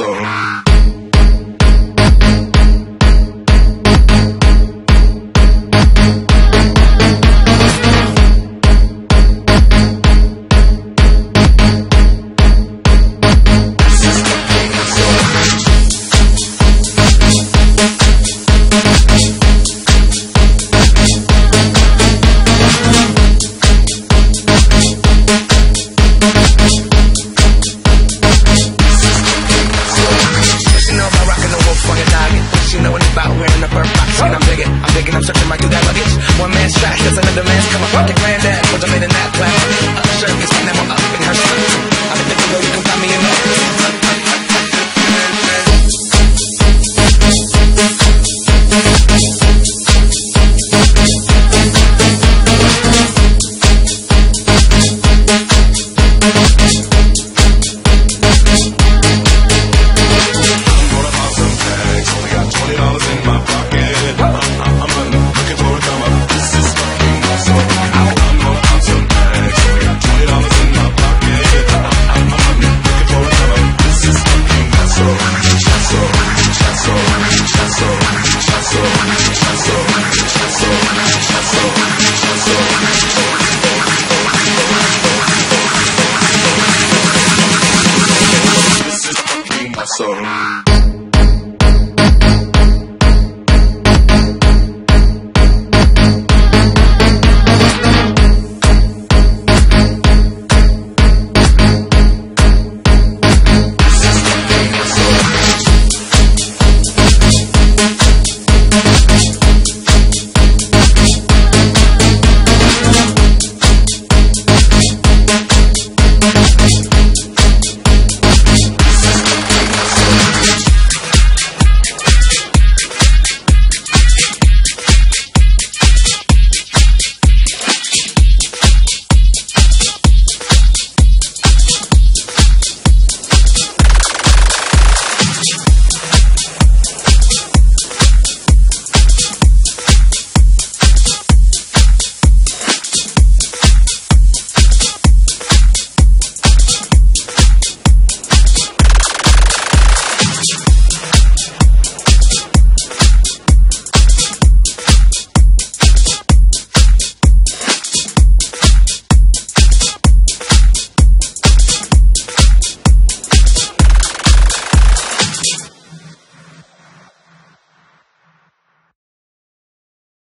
so. That luggage. One man's come up. Get